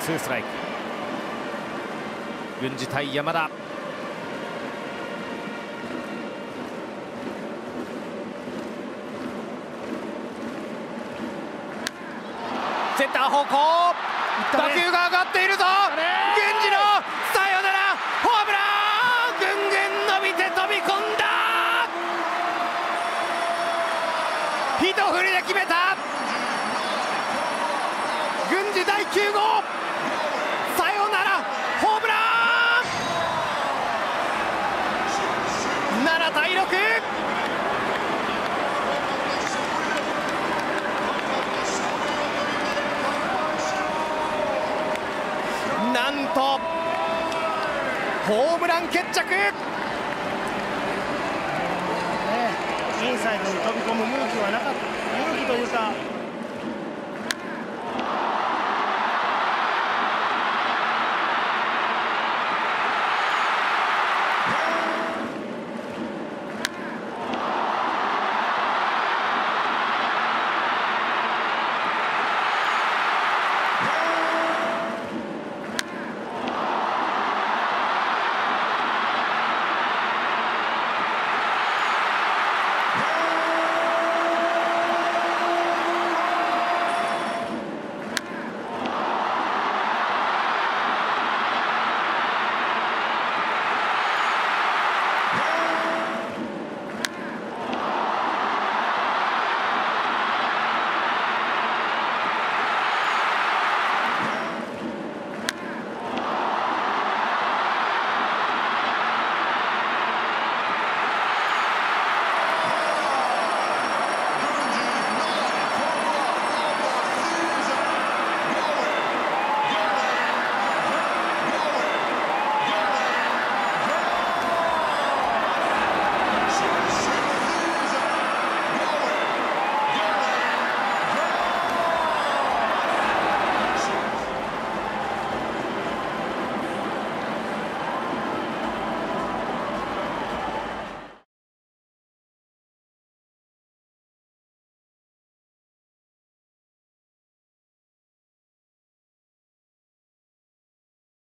ツーストライク。郡司対山田。センター方向。打球が上がっているぞ。源氏のさよならホームラン。ぐんぐん伸びて飛び込んだ。一振りで決めた郡司第9号。さよならホームラン。7対6なんとホームラン決着。インサイドに飛び込むムーキ